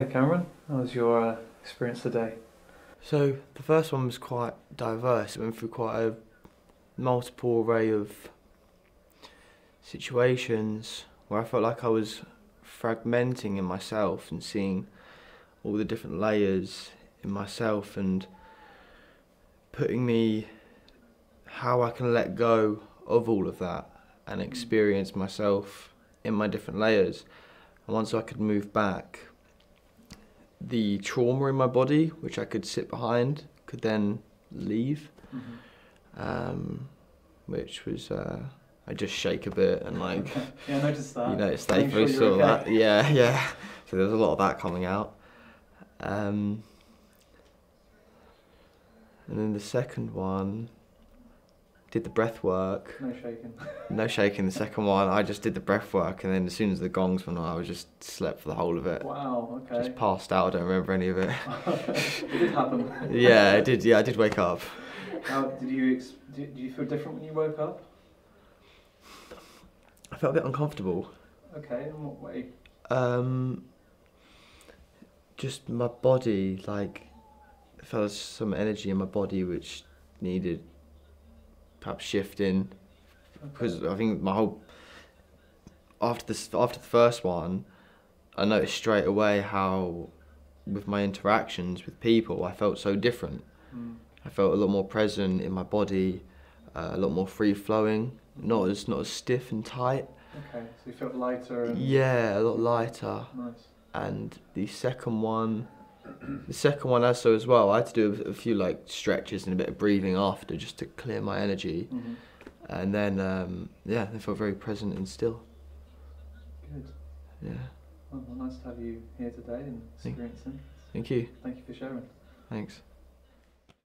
Hey Cameron, how was your uh, experience today? So the first one was quite diverse. It went through quite a multiple array of situations where I felt like I was fragmenting in myself and seeing all the different layers in myself and putting me how I can let go of all of that and experience myself in my different layers. And once I could move back, the trauma in my body, which I could sit behind, could then leave, um, which was uh, I just shake a bit and like Yeah, I noticed that. you know stay Make through sure sort okay. that. Yeah, yeah. So there was a lot of that coming out. Um, and then the second one did the breath work. No shaking. No shaking the second one. I just did the breath work, and then as soon as the gongs went on, I was just slept for the whole of it. Wow, okay. Just passed out. I don't remember any of it. it did happen. yeah, I did. Yeah, I did wake up. How did you ex- did you feel different when you woke up? I felt a bit uncomfortable. Okay, in what way? Um, just my body, like, felt some energy in my body which needed perhaps shifting. Because I think my whole after this after the first one, I noticed straight away how with my interactions with people, I felt so different. Mm. I felt a lot more present in my body, uh, a lot more free flowing, not as not as stiff and tight. Okay, so you felt lighter and Yeah, a lot lighter. nice. And the second one, the second one also as well. I had to do a, a few like stretches and a bit of breathing after just to clear my energy. hmm And then um, yeah, I felt very present and still. Good. Yeah, Well, well, nice to have you here today and experiencing. thank you. Thank you for sharing. Thanks.